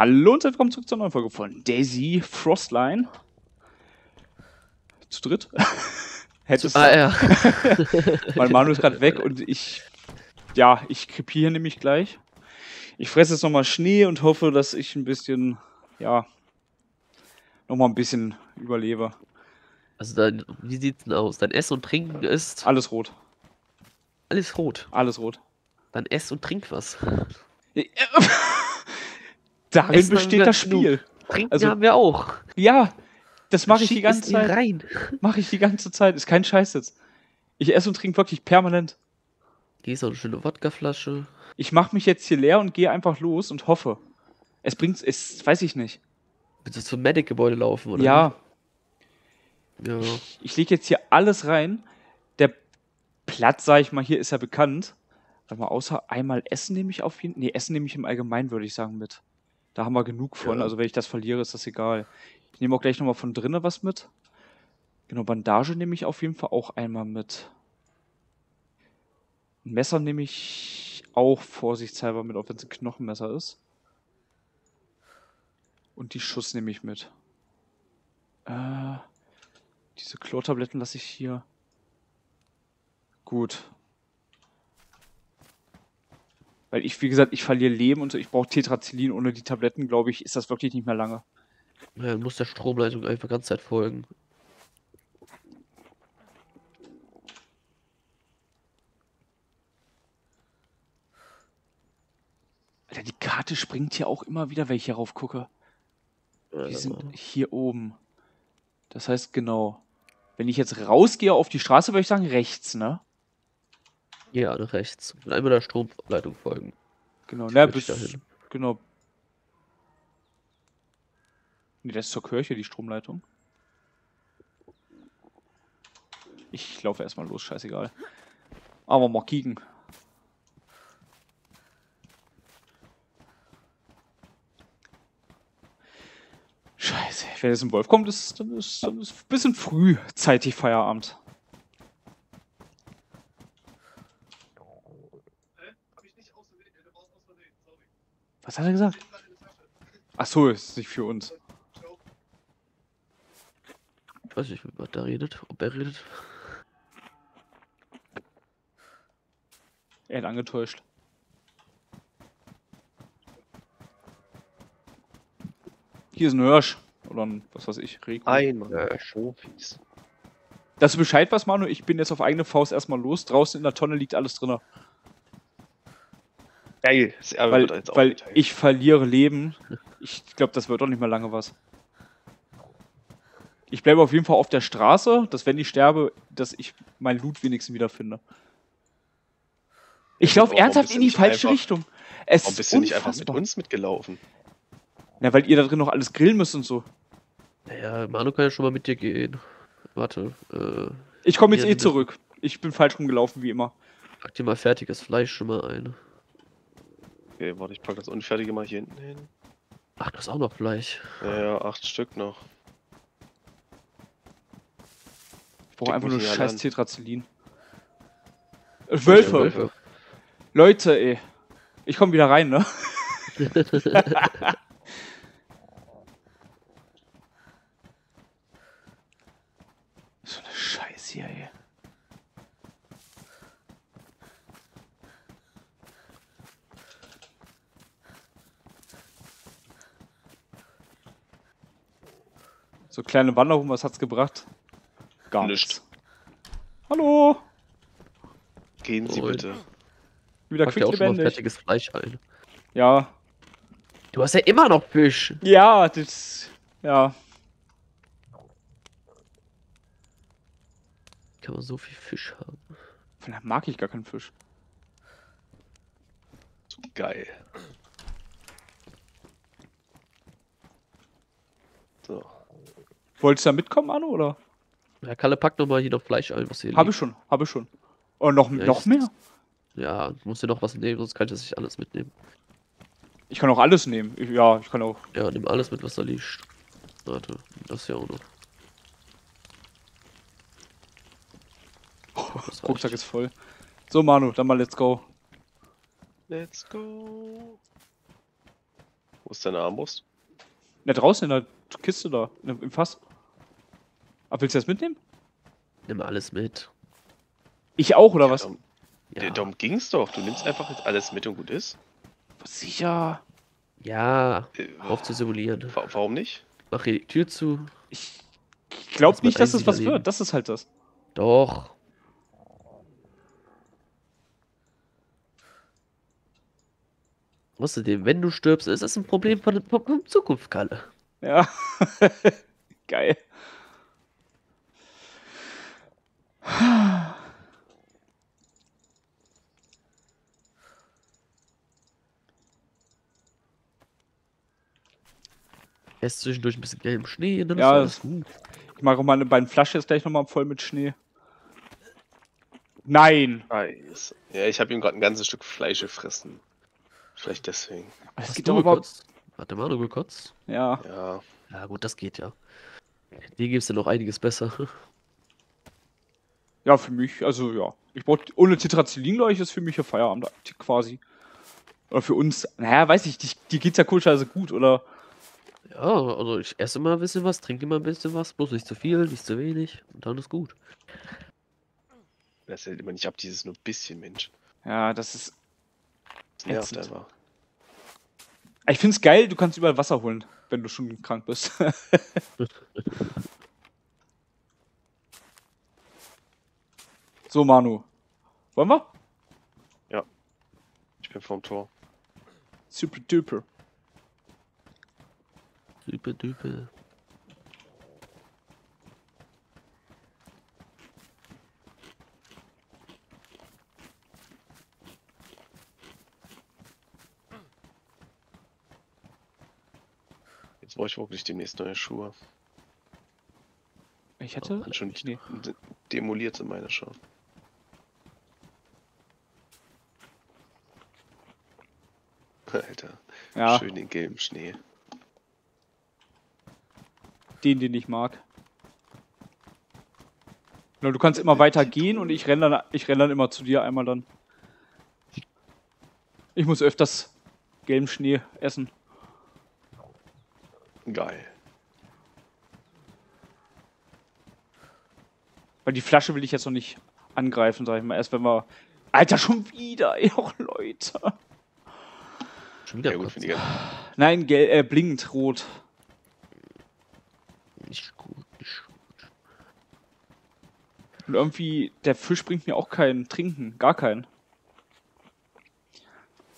Hallo und willkommen zurück zur neuen Folge von Daisy Frostline. Zu dritt? Hättest Ah ja. Mein Manu ist gerade weg und ich. Ja, ich krepiere nämlich gleich. Ich fresse jetzt nochmal Schnee und hoffe, dass ich ein bisschen. Ja. Nochmal ein bisschen überlebe. Also dein, wie sieht's denn aus? Dein Essen und Trinken ist Alles rot. alles rot. Alles rot. Dann ess und trink was. Darin Essen besteht das genug. Spiel. Trinken Also- haben wir auch. Ja, das mache ich die ganze Zeit. rein. Mache ich die ganze Zeit. Ist kein Scheiß jetzt. Ich esse und trinke wirklich permanent. Hier ist noch eine schöne Wodkaflasche. Ich mache mich jetzt hier leer und gehe einfach los und hoffe. Es bringt, es weiß ich nicht. Willst du zum Medic-Gebäude laufen, oder? ja, Ja. ich, ich lege jetzt hier alles rein. Der Platz, sage ich mal, hier ist ja bekannt. Warte mal, außer einmal Essen nehme ich auf jeden Nee, Essen nehme ich im Allgemeinen, würde ich sagen, mit. Da haben wir genug von. Ja. Also, wenn ich das verliere, ist das egal. Ich nehme auch gleich nochmal von drinnen was mit. Genau, Bandage nehme ich auf jeden Fall auch einmal mit. Ein Messer nehme ich auch vorsichtshalber mit, auch wenn es ein Knochenmesser ist. Und die Schuss nehme ich mit. Äh, diese Chlortabletten lasse ich hier. Gut. Weil ich, wie gesagt, ich verliere Leben und so. Ich brauche Tetrazilin. Ohne die Tabletten, glaube ich, ist das wirklich nicht mehr lange. ja. Dann muss der Stromleitung einfach ganz Zeit folgen. Alter, die Karte springt hier auch immer wieder, wenn ich hier rauf gucke. Die sind hier oben. Das heißt, genau. Wenn ich jetzt rausgehe auf die Straße, würde ich sagen rechts, ne? Ja, nach rechts. Und einmal der Stromleitung folgen. Genau, ne, bis, dahin. genau. Ne, das ist zur Kirche, die Stromleitung. Ich laufe erstmal los, scheißegal. Aber mal kicken. Scheiße, wenn jetzt ein Wolf kommt, ist, dann ist dann ist ein bisschen früh zeitig Feierabend. Was hat er gesagt? Ach so, ist nicht für uns. Ich weiß nicht, was da redet. Ob er redet. Er hat angetäuscht. Hier ist ein Hirsch. Oder ein, was weiß ich, Reh. Einmal Schofis. Dass du Bescheid was, Manu, ich bin jetzt auf eigene Faust erstmal los. Draußen in der Tonne liegt alles drin. Geil. Weil, wird jetzt weil ich verliere Leben. Ich glaube, das wird doch nicht mehr lange was. Ich bleibe auf jeden Fall auf der Straße, dass wenn ich sterbe, dass ich mein Loot wenigstens wiederfinde. Ich laufe ernsthaft in die falsche einfach- Richtung. Es Warum ist bist du nicht einfach mit uns mitgelaufen? Na, weil ihr da drin noch alles grillen müsst und so. Naja, Manu kann ja schon mal mit dir gehen. Warte, äh, Ich komme jetzt eh zurück. Ich bin falsch rumgelaufen, wie immer. pack dir mal fertiges Fleisch schon mal ein. Okay, warte, ich pack das Unfertige mal hier hinten hin. Ach, das ist auch noch Fleisch. Ja, ja, acht Stück noch. Ich brauche einfach nur scheiß an. Tetrazilin. Äh, Wölfe. Wölfe. Leute, ey. Ich komme wieder rein, ne? so eine Scheiße hier, ey. So kleine Wanderung, was hat's gebracht? Gar Nichts. nichts. Hallo! Gehen Sie Moin. bitte. Wieder dir auch schon mal fertiges Fleisch ein. Ja. Du hast ja immer noch Fisch. Ja, das. Ja. Kann man so viel Fisch haben. Von daher mag ich gar keinen Fisch. Geil. So. Wolltest du da mitkommen, Anno, oder? Ja, Kalle, pack noch mal hier noch Fleisch ein, was hier Habe ich schon, habe ich schon. Und noch, Ja, noch ich- mehr? Ja, du musst dir noch was nehmen, sonst kann ich das nicht alles mitnehmen. Ich kann auch alles nehmen. Ich, ja, ich kann auch. Ja, nimm alles mit, was da liegt. Warte, das hier auch noch. Das Rucksack ist voll. So, Manu, dann mal let's go. Let's go. Wo ist deine Armbrust? Na, draußen in der Kiste da, im Fass. Aber willst du das mitnehmen? Nimm alles mit. Ich auch, oder Ja, was? Darum, Ja, darum ging's doch. Du nimmst einfach jetzt alles mit und gut ist. Sicher. ja Äh, auf zu simulieren. wa- warum nicht? Mach hier die Tür zu. Ich glaube mal nicht, dass es was Einsiedler wird. Das ist halt das. Doch. Außerdem, wenn du stirbst, ist das ein Problem von, von, von Zukunft, Kalle. Ja. Geil. Erst zwischendurch ein bisschen gelben Schnee und dann Ja, ist alles gut. Ich mache meine beiden Flaschen jetzt gleich nochmal voll mit Schnee. Nein! Eis. Ja, ich habe ihm gerade ein ganzes Stück Fleisch gefressen. Vielleicht deswegen. Das Hast geht du doch überhaupt. gekotzt? Hat der Manu gekotzt? Ja. Ja. Ja, gut, das geht ja. Dir gibt's ja noch einiges besser. Ja, für mich, also ja. Ich brauch, ohne Tetracyclin, glaube ich, ist für mich ein Feierabend quasi. Oder für uns. Naja, weiß ich, dir, dir geht's ja komischerweise gut, oder? Ja, also ich esse immer ein bisschen was, trinke immer ein bisschen was, bloß nicht zu viel, nicht zu wenig und dann ist gut. Das hält immer nicht ab, dieses nur bisschen Mensch. Ja, das ist. Das nervt einfach. Ich find's geil, du kannst überall Wasser holen, wenn du schon krank bist. so, Manu. Wollen wir? Ich bin vorm Tor. Super duper. Düpe, düpe. Jetzt brauche ich wirklich demnächst neue Schuhe. Ich hätte. Sind schon Nee. de- demoliert sind meine schon. Alter, Ja, schön den gelben Schnee. Den, den ich mag. Na, du kannst immer weiter gehen und ich renn dann, ich renn dann immer zu dir einmal dann. Ich muss öfters gelben Schnee essen. Geil. Weil die Flasche will ich jetzt noch nicht angreifen, sag ich mal. Erst wenn wir. Alter, schon wieder, ey, auch Leute. Schon wieder Ja gut, Nein, gel äh, blinkend rot. Nicht gut, nicht gut. Und irgendwie, der Fisch bringt mir auch kein Trinken. Gar keinen.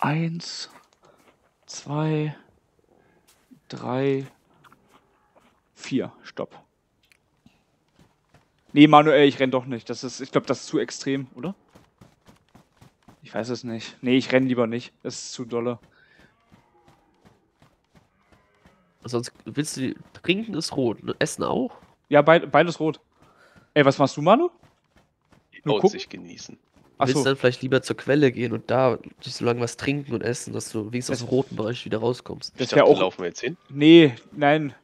Eins, zwei, drei, vier. Stopp. Nee, Manuel, ich renn doch nicht. Das ist, ich glaube, das ist zu extrem, oder? Ich weiß es nicht. Nee, ich renn lieber nicht. Das ist zu dolle. Sonst willst du trinken ist rot? Essen auch? Ja, beid, beides rot. Ey, was machst du, Manu? Nur gucken? Aussicht genießen. Willst Achso, dann vielleicht lieber zur Quelle gehen und da sich so lange was trinken und essen, dass du wenigstens aus Das- dem roten Bereich wieder rauskommst. das dachte, auch. laufen wir jetzt hin? Nee, nein.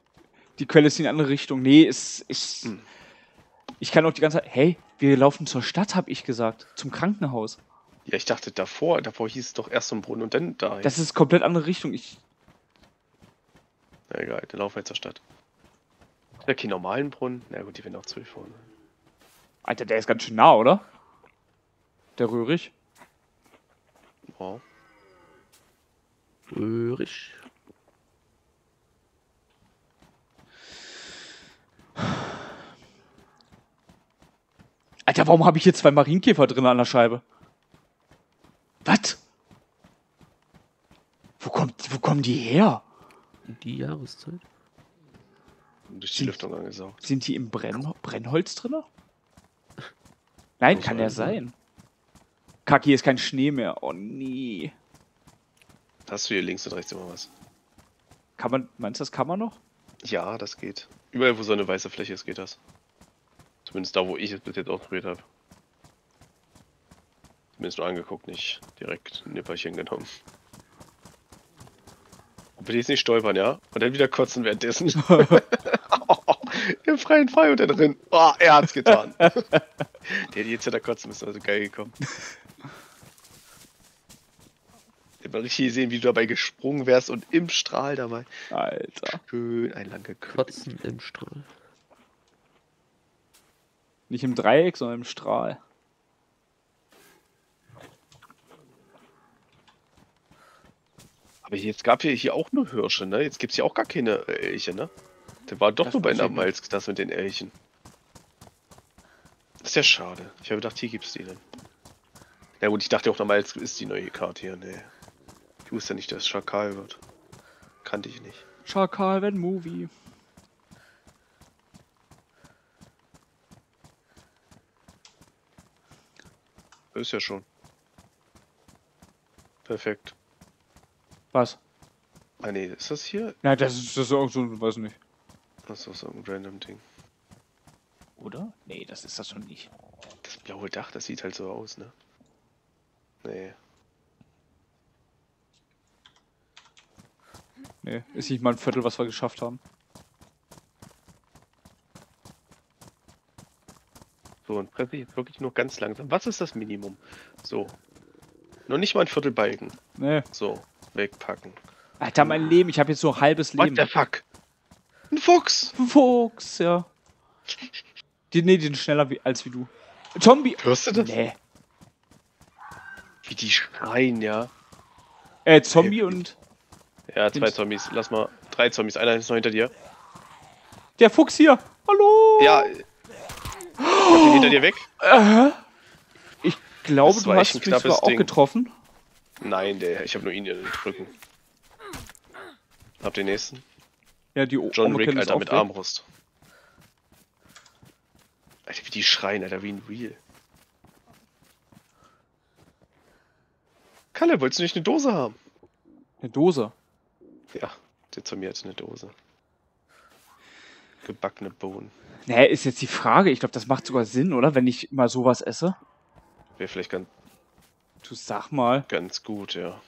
Die Quelle ist in die andere Richtung. Nee, ist. Ich, Hm. ich kann auch die ganze Zeit. Hey, wir laufen zur Stadt, hab ich gesagt. Zum Krankenhaus. Ja, ich dachte davor, davor hieß es doch erst zum Brunnen und dann da. Das ist komplett andere Richtung. Ich. Na egal, dann laufen wir zur Stadt. Ja, keinen normalen Brunnen. Na gut, die werden auch zu vorne. Alter, der ist ganz schön nah, oder? Der Röhrig. Wow. Röhrig. Alter, warum habe ich hier zwei Marienkäfer drin an der Scheibe? Was? Wo, kommt, wo kommen die her? Die Jahreszeit. Und durch die Sind- Lüftung angesaugt. Sind die im Brenn Brennholz drin? Nein, kann ja sein. Kack, hier ist kein Schnee mehr. Oh nee. Hast du hier links und rechts immer was. Kann man, meinst du, das kann man noch? Ja, das geht. Überall, wo so eine weiße Fläche ist, geht das. Zumindest da, wo ich es bis jetzt ausprobiert habe. Zumindest nur angeguckt, nicht direkt ein Nipperchen genommen. Aber die jetzt nicht stolpern, ja? Und dann wieder kotzen währenddessen. Im freien Fall und da drin. Oh, er hat's getan. Der hätte jetzt ja da kotzen müssen, also geil gekommen. Ich habe richtig gesehen, wie du dabei gesprungen wärst und im Strahl dabei. Alter. Schön ein lang gekürzt. Kotzen im Strahl. Nicht im Dreieck, sondern im Strahl. Aber jetzt gab ja hier auch nur Hirsche, ne? Jetzt gibt's ja auch gar keine äh, Elche, ne? Der war doch Das nur bei Namalsk, das mit den Elchen. Das ist ja schade. Ich habe gedacht, hier gibt's die dann. Ja gut, ich dachte auch Namalsk ist die neue Karte hier, ne. Ich wusste ja nicht, dass es Schakal wird. Kannte ich nicht. Schakal, wenn Movie. Ist ja schon. Perfekt. Was? Ah ne, ist das hier? Ja, das ist, das ist auch so, weiß nicht. Das ist so ein random Ding. Oder? Nee, das ist das schon nicht. Das blaue Dach, das sieht halt so aus, ne? Nee. Nee, ist nicht mal ein Viertel, was wir geschafft haben. So, und presse ich jetzt wirklich nur ganz langsam. Was ist das Minimum? So. Noch nicht mal ein Viertelbalken. Nee. So, wegpacken. Alter, mein Leben, ich habe jetzt nur ein halbes What Leben. the fuck? Ein Fuchs! Fuchs, ja. Die, nee, die sind schneller wie, als wie du. Zombie! Hörst du das? Nee. Wie die schreien, ja. Äh, Zombie und Ja, zwei. Zombies. Lass mal. Drei Zombies. Einer ist noch hinter dir. der Fuchs hier. Hallo! Ja. Den hinter dir weg? Äh, ich glaube, du hast ein mich knappes zwar auch Ding. getroffen. Nein, der. Ich habe nur ihn hier in den Rücken. Hab den nächsten. Ja, die O- John Wick, ist Alter, mit. Armbrust. Alter, wie die schreien, Alter, wie ein Real. Kalle, wolltest du nicht eine Dose haben? Eine Dose. Ja, hat eine Dose. Gebackene Bohnen. Nee, ist jetzt die Frage. Ich glaube, das macht sogar Sinn, oder? Wenn ich mal sowas esse. Wäre vielleicht ganz, Du sag mal. ganz gut, ja.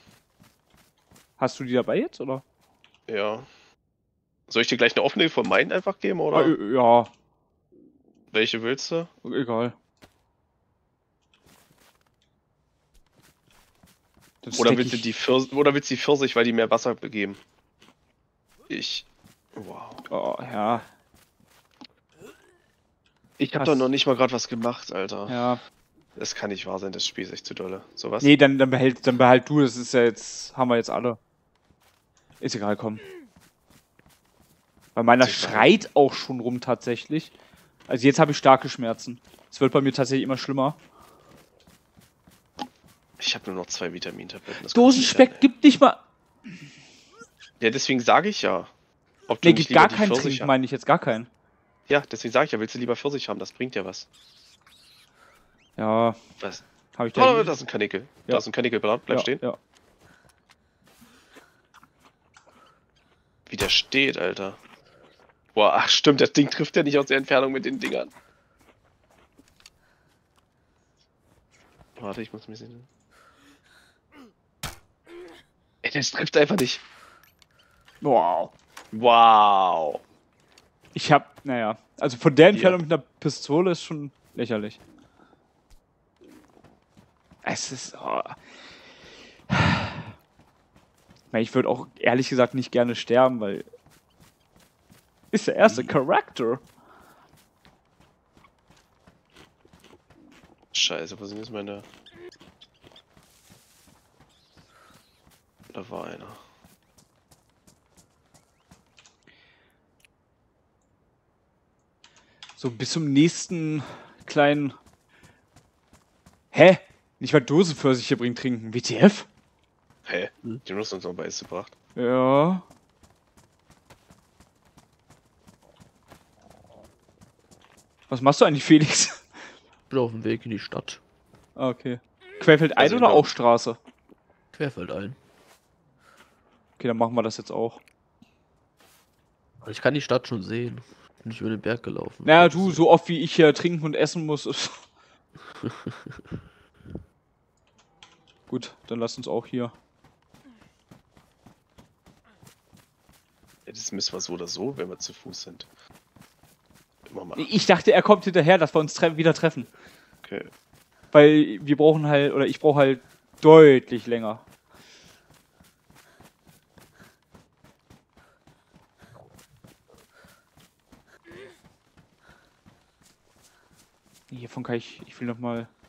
Hast du die dabei jetzt, oder? Ja. Soll ich dir gleich eine offene von meinen einfach geben, oder? Äh, ja, Welche willst du? egal. Oder willst du die Pfirsich, oder willst du die Pfirsich, weil die mehr Wasser begeben? Ich. Wow. Oh, ja, Ich hab Was? doch noch nicht mal gerade was gemacht, Alter. ja. Das kann nicht wahr sein, das Spiel ist echt zu dolle. So was? Nee, dann, dann, behält, dann behalt du, das ist ja jetzt, haben wir jetzt alle. Ist egal, komm. Weil meiner schreit auch schon rum tatsächlich. Also jetzt habe ich starke Schmerzen. Es wird bei mir tatsächlich immer schlimmer. Ich habe nur noch zwei Vitamintabletten. das Dosenspeck gibt nicht mal. Ja, deswegen sage ich ja. Ob Nee, gibt gar keinen haben- meine ich jetzt gar keinen. Ja, deswegen sage ich ja, willst du lieber Pfirsich haben? Das bringt ja was. Ja, Was? habe ich Oh, da. da ist ein Kanickel. Ja. Da ist ein Kanickel, bleib bleib ja, stehen. Ja. Wie der steht, Alter. Boah, ach stimmt, das Ding trifft ja nicht aus der Entfernung mit den Dingern. Warte, ich muss ein bisschen. Ey, das trifft einfach nicht. Wow. Wow. Ich hab, naja. Also von der Entfernung Ja. mit einer Pistole ist schon lächerlich. Es ist. Oh. Ich würde auch ehrlich gesagt nicht gerne sterben, weil. Ist der erste Charakter. Scheiße, wo sind jetzt meine. Da war einer. So bis zum nächsten kleinen. Hä? Nicht mal Dosenpfirsiche bringen trinken. WTF? Hä? Hm. Die haben uns noch bei gebracht. Ja. Was machst du eigentlich, Felix? Bin auf dem Weg in die Stadt. Ah, Okay. Querfeld ein Also oder wir- auch Straße? Querfeld ein. Okay, dann machen wir das jetzt auch. Ich kann die Stadt schon sehen. Bin ich über den Berg gelaufen. Naja, du, so oft wie ich hier trinken und essen muss. Ist Gut, dann lass uns auch hier. Ja, das müssen wir so oder so, wenn wir zu Fuß sind. Mach mal. Ich dachte, er kommt hinterher, dass wir uns tre wieder treffen. Okay. Weil wir brauchen halt, oder ich brauche halt deutlich länger. Hiervon kann ich, ich will nochmal. mal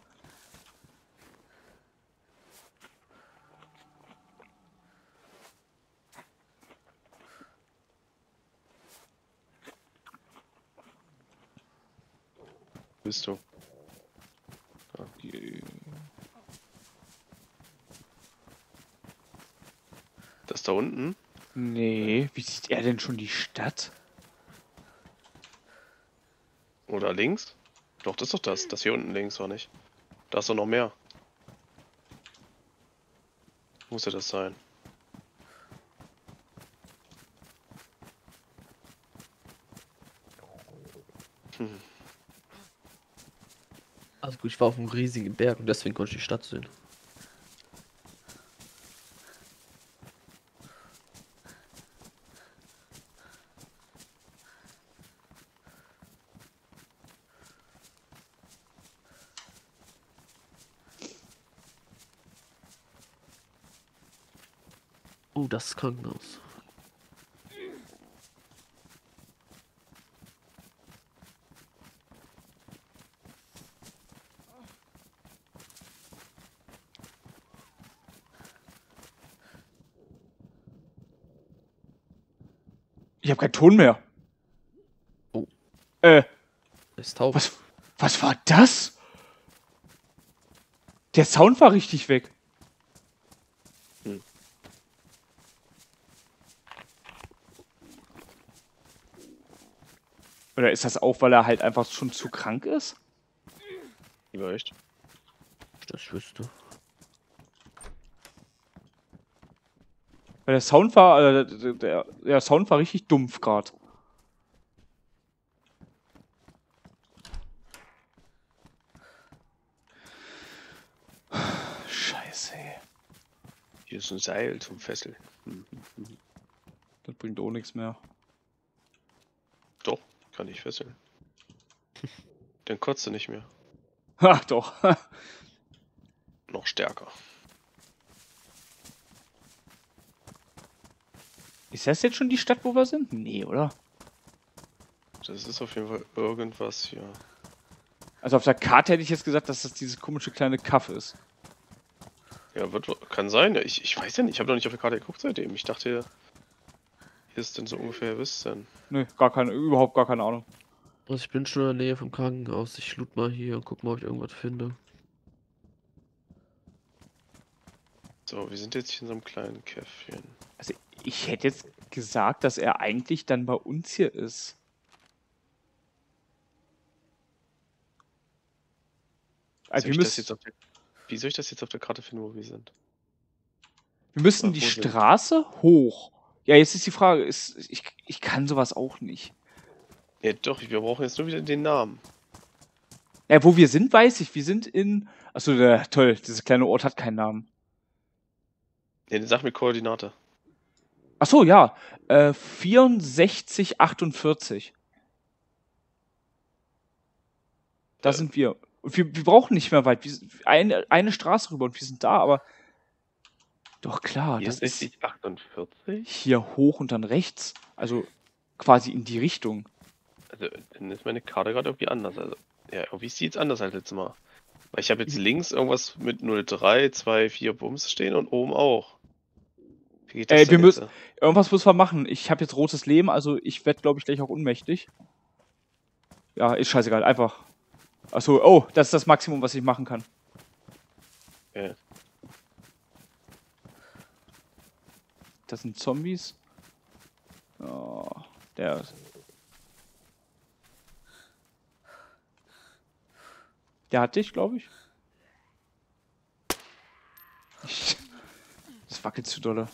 bist du? Das da unten? Nee, wie sieht er denn schon die Stadt? Oder links? Doch, das ist doch das. Das hier unten links, war nicht? Da ist doch noch mehr. Muss ja das sein. Gut, ich war auf einem riesigen Berg und deswegen konnte ich die Stadt sehen. Oh, das Krankenhaus. Ton mehr. Oh. Äh, ist taub. was, was war das? Der Sound war richtig weg. Hm. Oder ist das auch, weil er halt einfach schon zu krank ist? Vielleicht. Das wüsste. Weil der Sound war, äh, der, der, Sound war richtig dumpf gerade. Scheiße. Hier ist ein Seil zum Fesseln. Das bringt auch nichts mehr. Doch, kann ich fesseln. Dann kotzt du nicht mehr. Ach doch. Noch stärker. Ist das jetzt schon die Stadt, wo wir sind? Nee, oder? Das ist auf jeden Fall irgendwas hier. Also auf der Karte hätte ich jetzt gesagt, dass das dieses komische kleine Kaff ist. Ja, wird, kann sein. Ich, ich weiß ja nicht. Ich habe noch nicht auf der Karte geguckt seitdem. Ich dachte, hier ist denn so ungefähr wisst denn. Nö, gar keine, überhaupt gar keine Ahnung. Also ich bin schon in der Nähe vom Krankenhaus. Ich loot mal hier und guck mal, ob ich irgendwas finde. So, wir sind jetzt hier in so einem kleinen Käffchen. Also ich hätte jetzt gesagt, dass er eigentlich dann bei uns hier ist. Also wir, müssen, der, wie soll ich das jetzt auf der Karte finden, wo wir sind? wir müssen die wo sind- Straße hoch. Ja, jetzt ist die Frage, ist, ich, ich kann sowas auch nicht. Ja, doch, wir brauchen jetzt nur wieder den Namen. Ja, wo wir sind, weiß ich. Wir sind in. Achso, der, toll, dieser kleine Ort hat keinen Namen. Ja, dann sag mir Koordinate. Achso, ja. Äh, 6448. Da Äh. sind wir. Und wir, wir brauchen nicht mehr weit. Wir, eine, eine Straße rüber und wir sind da, aber. Doch klar, das ist ist 60, 48. hier hoch und dann rechts. Also quasi in die Richtung. Also, dann ist meine Karte gerade irgendwie anders. Also, ja, irgendwie ist die jetzt anders als letztes Mal. Weil ich habe jetzt links irgendwas mit 03, 2, 4 Bums stehen und oben auch. Geht Äh, wir müssen-? Irgendwas müssen wir machen. Ich habe jetzt rotes Leben, also ich werde, glaube ich, gleich auch unmächtig. Ja, ist scheißegal, einfach. Achso, oh, das ist das Maximum, was ich machen kann. Ja. Das sind Zombies. Oh, der. Der hat dich, glaube ich. ich. Das wackelt zu dolle.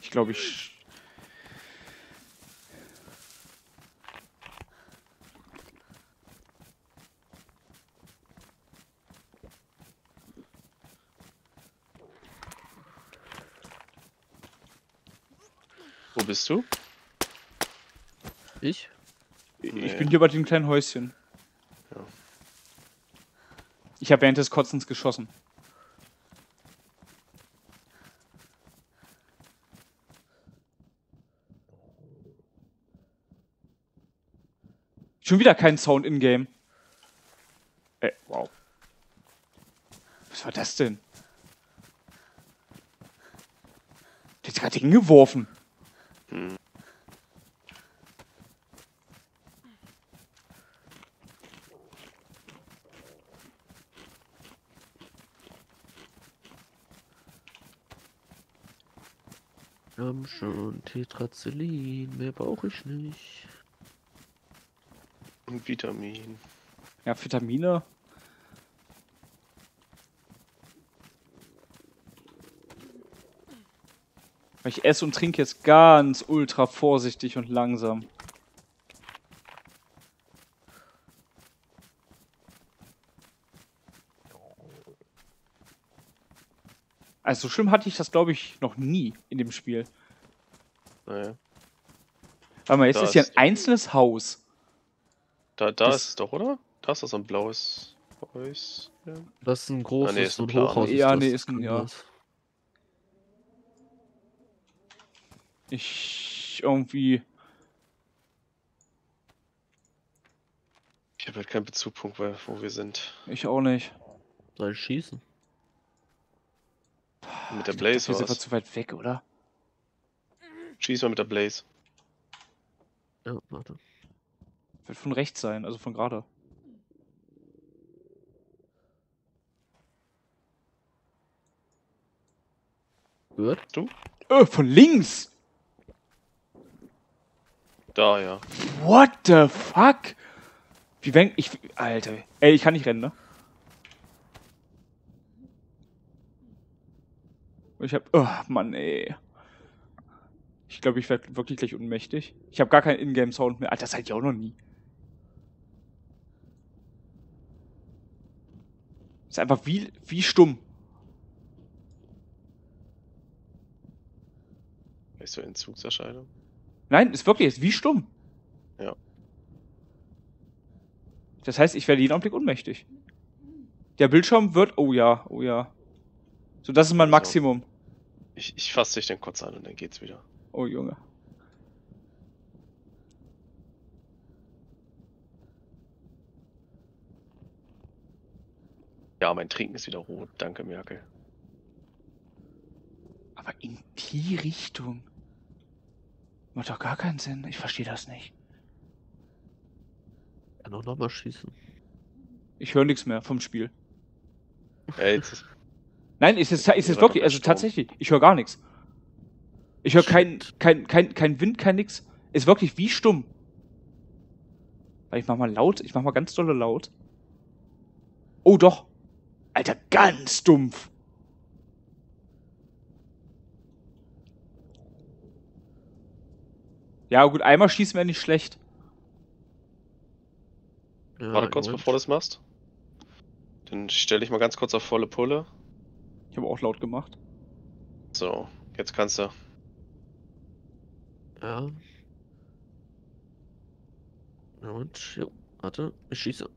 Ich glaube, ich. Wo bist du? Ich? Ich Nee. bin hier bei dem kleinen Häuschen. Ja. Ich habe während des Kotzens geschossen. Schon wieder kein Sound in-game. Ey, wow. Was war das denn? Der hat gerade hingeworfen. Hm. Haben schon Tetrazelin, mehr brauche ich nicht. Und Vitamin. Ja, Vitamine. Ich esse und trinke jetzt ganz ultra vorsichtig und langsam. Also so schlimm hatte ich das, glaube ich, noch nie in dem Spiel. Naja. Warte mal, jetzt Da ist hier ein einzelnes Haus. Da, da Das- ist es doch, oder? Da ist doch so ein blaues Häuschen. Das ist ein großes, ist so ein ein Plan. Hochhaus. Ja, das, nee, das ist ein- ja. das. Ich irgendwie. Ich habe halt keinen Bezugpunkt, weil, wo wir sind. Ich auch nicht. Soll ich schießen? Mit der Blaze Wir sind zu weit weg, oder? Schieß mal mit der Blaze. Ja, warte. Wird von rechts sein, also von gerade. Gehört? Äh, von links! Da, ja. What the fuck? Wie wenn ich. Alter. Ey, ich kann nicht rennen, ne? Ich hab. Oh, Mann, ey. Ich glaube, ich werde wirklich gleich ohnmächtig. Ich habe gar keinen Ingame-Sound mehr. Alter, das hatte ich auch noch nie. Ist einfach wie, wie stumm. Weißt du, Entzugserscheinung? Nein, ist wirklich, ist wie stumm. Ja. Das heißt, ich werde jeden Augenblick ohnmächtig. Der Bildschirm wird, oh ja, oh ja. So, das ist mein So. Maximum. Ich, ich fasse dich dann kurz an und dann geht's wieder. Oh Junge. Ja, mein Trinken ist wieder rot. Danke, Merkel. Aber in die Richtung. Macht doch gar keinen Sinn. Ich verstehe das nicht. Kann auch nochmal schießen. Ich höre nichts mehr vom Spiel. Ey, jetzt ist, Nein, ist es, ist es wirklich, also tatsächlich. Ich höre gar nichts. Ich höre kein, kein, kein, kein Wind, kein nix. Ist wirklich wie stumm. Weil ich mach mal laut, ich mach mal ganz dolle laut. Oh doch. Alter, ganz dumpf. Ja, gut, einmal schießen wäre nicht schlecht. Ja, warte kurz, Moment. bevor du das machst. Dann stelle ich mal ganz kurz auf volle Pulle. Ich habe auch laut gemacht. So, jetzt kannst du. Ja. Und, jo, warte, ich schieße.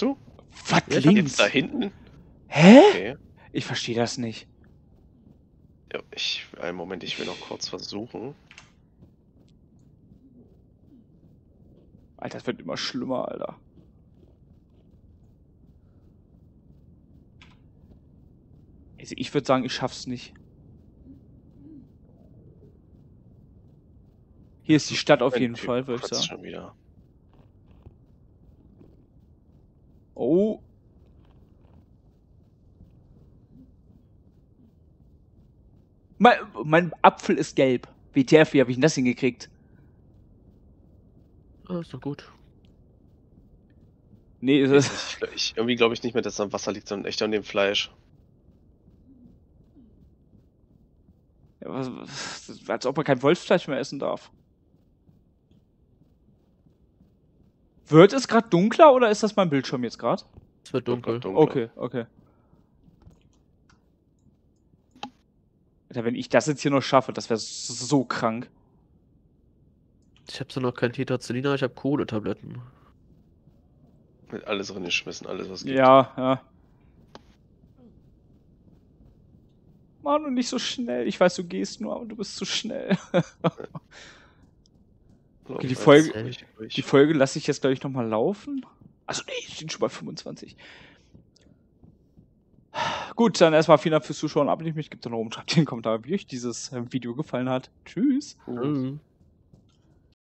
Du? Was Ja, links? Da hinten? Hä? Okay. Ich verstehe das nicht. Ja, ich. Einen Moment, ich will noch kurz versuchen. Alter, das wird immer schlimmer, Alter. Also ich würde sagen, ich schaff's nicht. Hier ist die Stadt auf jeden Fall, würde ich sagen. schon wieder. Oh. Mein, mein Apfel ist gelb. WTF, wie habe ich denn das hingekriegt? Ah, ist doch gut. Nee, es ist, ich, ich, irgendwie glaube ich nicht mehr, dass es am Wasser liegt, sondern echt an dem Fleisch. Ja, was, was, als ob man kein Wolfsfleisch mehr essen darf. Wird es gerade dunkler oder ist das mein Bildschirm jetzt gerade? Es wird dunkel. Dunkler. Okay, okay. Alter, wenn ich das jetzt hier noch schaffe, das wäre so krank. Ich habe so noch kein Tetrazelina, ich habe Kohletabletten. Mit alles drin geschmissen, alles was geht. Ja, ja. Manu, nicht so schnell. Ich weiß, du gehst nur, aber du bist zu schnell. Okay, die Folge-. Die Folge lasse ich jetzt, glaube ich, nochmal laufen. Also nee, ich bin schon bei 25. Gut, dann erstmal vielen Dank fürs Zuschauen. Abonniert mich, gibt es noch oben, schreibt in den Kommentar, wie euch dieses äh, Video gefallen hat. Tschüss. Mhm.